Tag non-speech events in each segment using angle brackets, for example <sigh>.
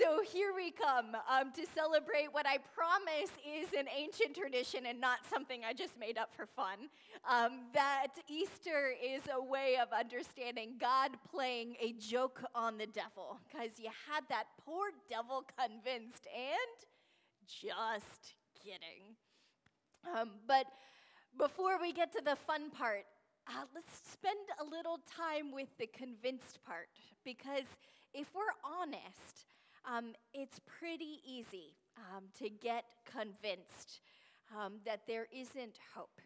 So here we come um, to celebrate what I promise is an ancient tradition and not something I just made up for fun. Um, that Easter is a way of understanding God playing a joke on the devil, because you had that poor devil convinced and just kidding. Um, but before we get to the fun part, uh, let's spend a little time with the convinced part, because if we're honest, um, it's pretty easy um, to get convinced um, that there isn't hope.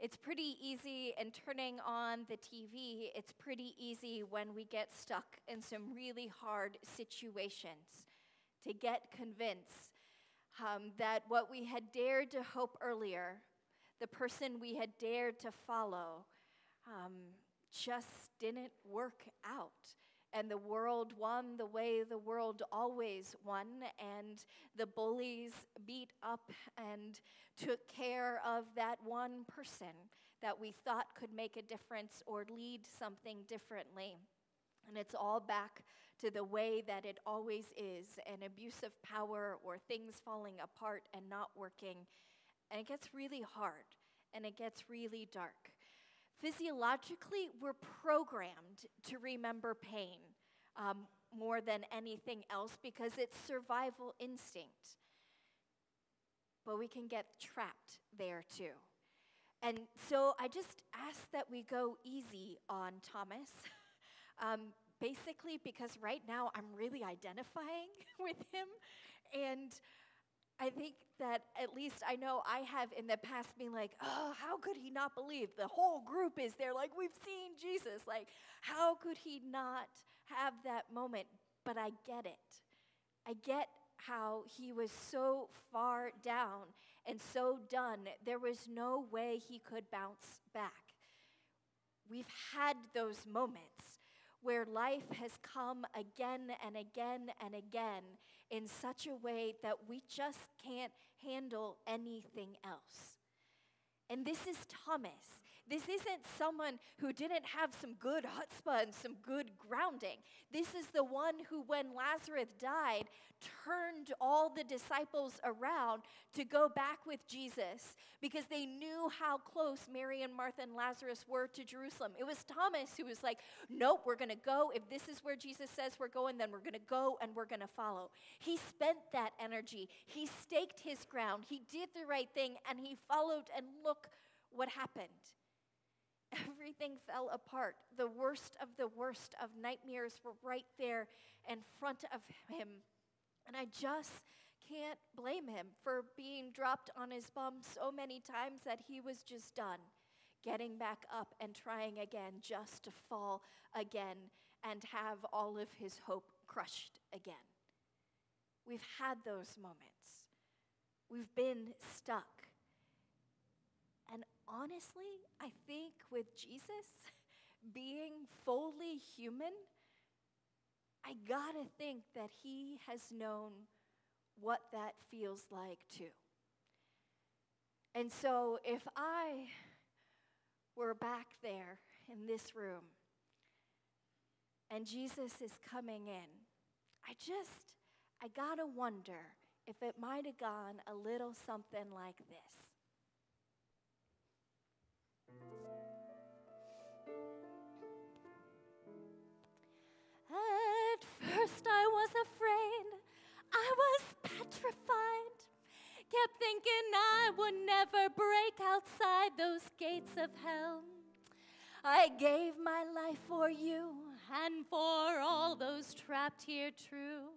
It's pretty easy in turning on the TV, it's pretty easy when we get stuck in some really hard situations to get convinced um, that what we had dared to hope earlier, the person we had dared to follow, um, just didn't work out and the world won the way the world always won, and the bullies beat up and took care of that one person that we thought could make a difference or lead something differently. And it's all back to the way that it always is an abuse of power or things falling apart and not working. And it gets really hard and it gets really dark. Physiologically, we're programmed to remember pain um, more than anything else because it's survival instinct. But we can get trapped there too. And so I just ask that we go easy on Thomas. <laughs> um, basically, because right now I'm really identifying <laughs> with him. And I think that at least I know I have in the past been like, oh, how could he not believe? The whole group is there, like, we've seen Jesus. Like, how could he not have that moment? But I get it. I get how he was so far down and so done, there was no way he could bounce back. We've had those moments where life has come again and again and again in such a way that we just can't handle anything else. And this is Thomas. This isn't someone who didn't have some good chutzpah and some good grounding. This is the one who, when Lazarus died, turned all the disciples around to go back with Jesus because they knew how close Mary and Martha and Lazarus were to Jerusalem. It was Thomas who was like, Nope, we're going to go. If this is where Jesus says we're going, then we're going to go and we're going to follow. He spent that energy, he staked his ground, he did the right thing, and he followed and look what happened. Everything fell apart. The worst of the worst of nightmares were right there in front of him. And I just can't blame him for being dropped on his bum so many times that he was just done getting back up and trying again just to fall again and have all of his hope crushed again. We've had those moments. We've been stuck. Honestly, I think with Jesus <laughs> being fully human, I gotta think that he has known what that feels like too. And so if I were back there in this room and Jesus is coming in, I just, I gotta wonder if it might have gone a little something like this. First, I was afraid, I was petrified. Kept thinking I would never break outside those gates of hell. I gave my life for you and for all those trapped here true,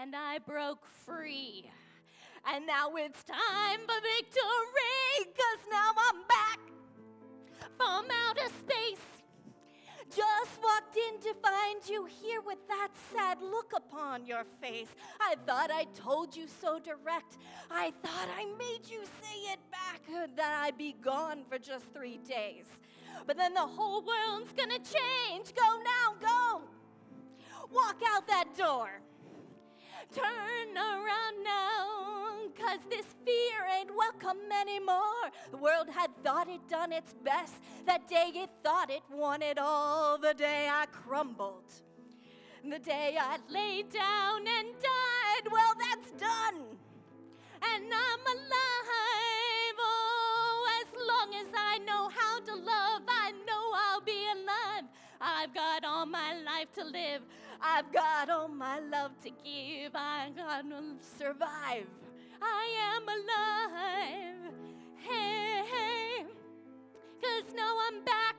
and I broke free. And now it's time for victory, cause now I'm back from outer space. Just walked in to find you here with that sad look upon your face. I thought I told you so direct. I thought I made you say it back uh, that I'd be gone for just three days. But then the whole world's gonna change. Go now, go. Walk out that door. Turn around now, cause this fear ain't welcome anymore. The world had thought it done its best. That day it thought it won it all. The day I crumbled. The day I laid down and died, well, that's done. And I'm alive. Oh, as long as I know how to love, I know I'll be alive. I've got all my life to live. I've got all my love to give. I'm gonna survive. I am alive. Hey, hey. Cause now I'm back.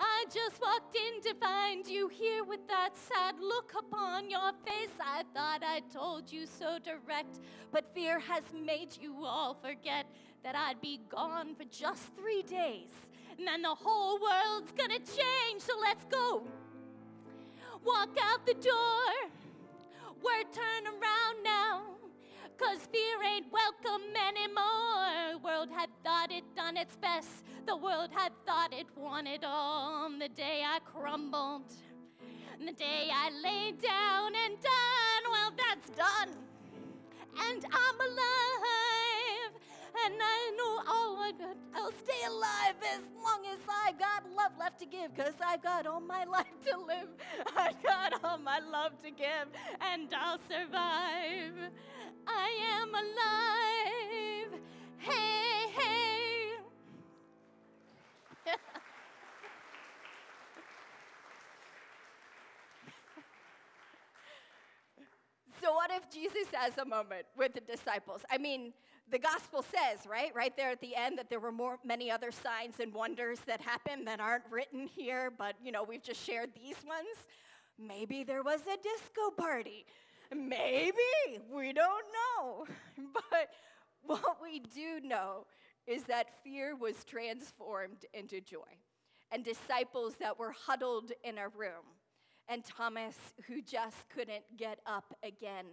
I just walked in to find you here with that sad look upon your face. I thought I told you so direct, but fear has made you all forget that I'd be gone for just three days. And then the whole world's gonna change, so let's go. Walk out the door. We're turn around now. Cause fear ain't welcome anymore. World had thought it done its best. The world had thought it wanted all. The day I crumbled, the day I laid down and done, well, that's done. And I'm alive. And I know all I got, I'll stay alive as long as I got love left to give, because I've got all my <laughs> life to live. I've got all my love to give, and I'll survive. I am alive. Hey, hey. So, what if Jesus has a moment with the disciples? I mean, the gospel says, right, right there at the end, that there were more, many other signs and wonders that happened that aren't written here, but you know, we've just shared these ones. Maybe there was a disco party. Maybe. We don't know. <laughs> But what we do know is that fear was transformed into joy, and disciples that were huddled in a room, and Thomas who just couldn't get up again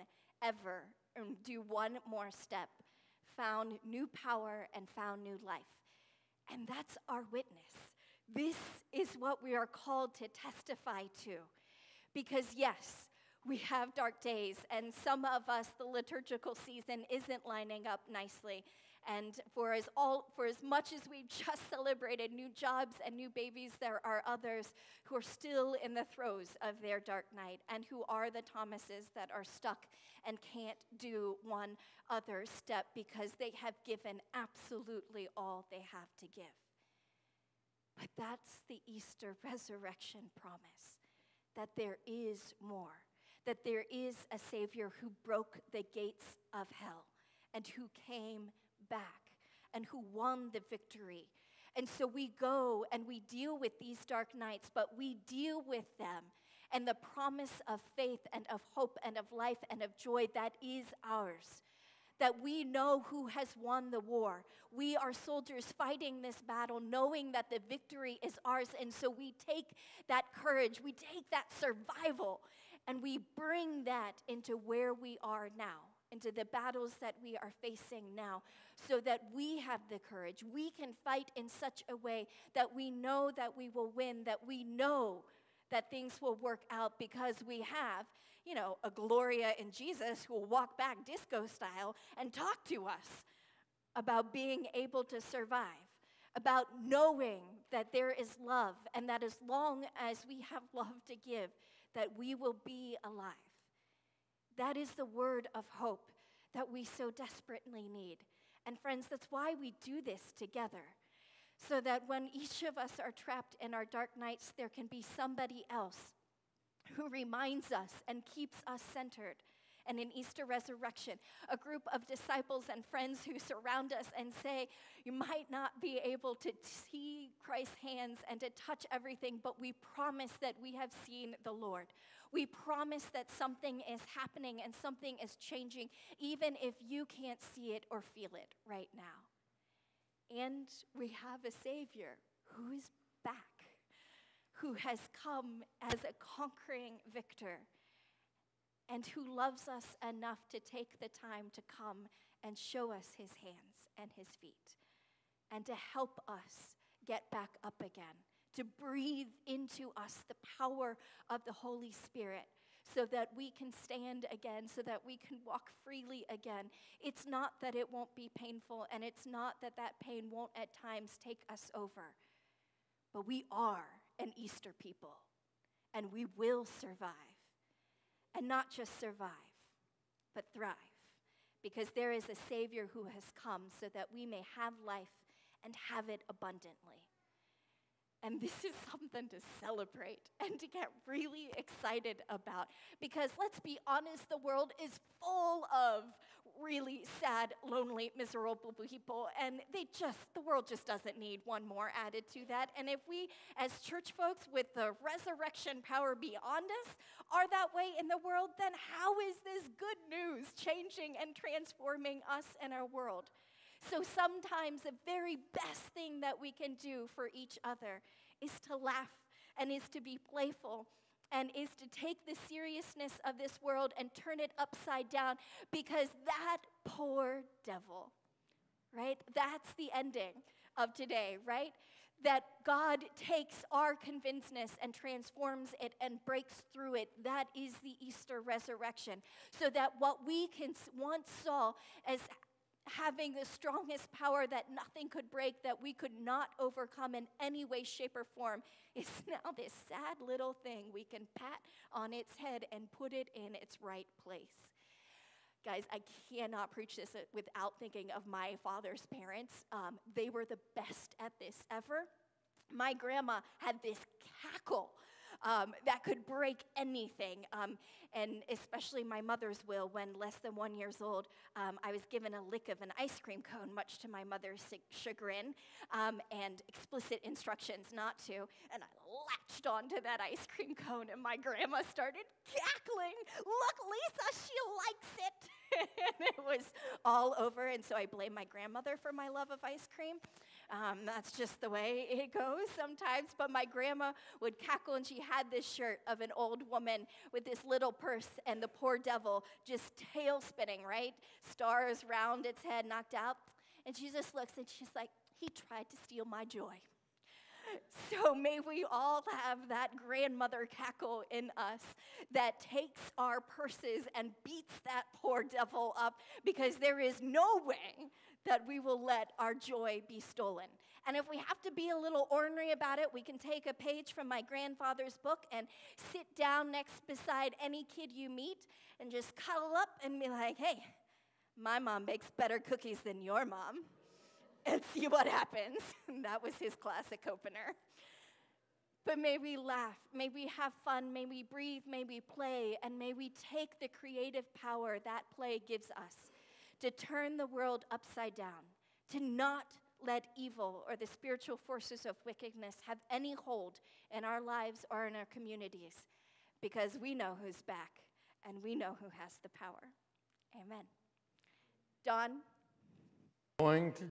ever and do one more step found new power and found new life. And that's our witness. This is what we are called to testify to. Because, yes, we have dark days, and some of us, the liturgical season isn't lining up nicely. And for as, all, for as much as we've just <laughs> celebrated new jobs and new babies, there are others who are still in the throes of their dark night and who are the Thomases that are stuck and can't do one other step because they have given absolutely all they have to give. But that's the Easter resurrection promise that there is more, that there is a Savior who broke the gates of hell and who came back and who won the victory. And so we go and we deal with these dark nights, but we deal with them and the promise of faith and of hope and of life and of joy that is ours. That we know who has won the war. We are soldiers fighting this battle, knowing that the victory is ours. And so we take that courage, we take that survival, and we bring that into where we are now into the battles that we are facing now so that we have the courage. We can fight in such a way that we know that we will win, that we know that things will work out because we have, you know, a Gloria in Jesus who will walk back disco style and talk to us about being able to survive, about knowing that there is love and that as long as we have love to give, that we will be alive. That is the word of hope that we so desperately need. And friends, that's why we do this together. So that when each of us are trapped in our dark nights, there can be somebody else who reminds us and keeps us centered and in Easter resurrection, a group of disciples and friends who surround us and say, You might not be able to see Christ's hands and to touch everything, but we promise that we have seen the Lord. We promise that something is happening and something is changing, even if you can't see it or feel it right now. And we have a Savior who is back, who has come as a conquering victor and who loves us enough to take the time to come and show us his hands and his feet, and to help us get back up again, to breathe into us the power of the Holy Spirit. So that we can stand again, so that we can walk freely again. It's not that it won't be painful, and it's not that that pain won't at times take us over. But we are an Easter people. and we will survive. And not just survive, but thrive. Because there is a Savior who has come so that we may have life and have it abundantly. And this is something to celebrate <laughs> and to get really excited about. Because let's be honest, the world is full of really sad, lonely, miserable people. And they just, the world just doesn't need one more added to that. And if we, as church folks with the resurrection power beyond us, are that way in the world, then how is this good news changing and transforming us and our world? So sometimes the very best thing that we can do for each other is to laugh and is to be playful and is to take the seriousness of this world and turn it upside down because that poor devil, right? That's the ending of today, right? That God takes our convincedness and transforms it and breaks through it. That is the Easter resurrection. So that what we can once saw as having the strongest power that nothing could break, that we could not overcome in any way, shape, or form, <laughs> is now this sad little thing we can pat on its head and put it in its right place. Guys, I cannot preach this without thinking of my father's parents. Um, they were the best at this ever. My grandma had this cackle um, that could break anything. Um, and especially my mother's will, when less than one years old, um, I was given a lick of an ice cream cone, much to my mother's chagrin, um, and explicit instructions not to. And I latched onto that ice cream cone, and my grandma started cackling. Look, Lisa, she likes it. <laughs> and it was all over. And so I blame my grandmother for my love of ice cream. Um, that's just the way <laughs> it goes sometimes. But my grandma would cackle, and she had this shirt of an old woman with this little purse, and the poor devil just tail spinning, right? Stars round its head, knocked out. And she just looks and she's like, He tried to steal my joy. So may we all have that grandmother cackle in us that takes our purses and beats that poor devil up because there is no way that we will let our joy be stolen. And if we have to be a little ornery about it, we can take a page from my grandfather's book and sit down next beside any kid you meet and just cuddle up and be like, hey, my mom makes better cookies than your mom. And <laughs> see what happens. <laughs> that was his classic opener. But may we laugh, may we have fun, may we breathe, may we play, and may we take the creative power that play gives us to turn the world upside down, to not let evil or the spiritual forces of wickedness have any hold in our lives or in our communities, because we know who's back and we know who has the power. Amen. Don? Going to